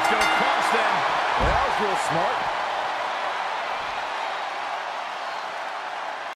It's going to cost them. Well, that was real smart.